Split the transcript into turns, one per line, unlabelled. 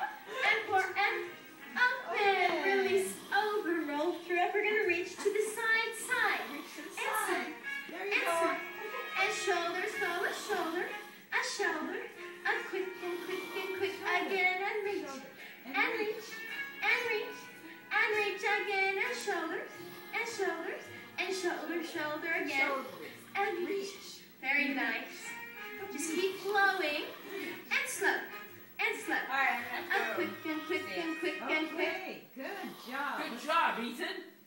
and three, and four, and up and release, over, roll through. We're gonna reach to the side, side,
reach to the
and
side.
side,
There you
and
go.
side, and shoulders, a shoulder, a shoulder, a quick and quick and quick again, and reach, and reach, and reach, and reach again, and shoulders, and shoulders, and shoulder, shoulder again, Good job, Ethan.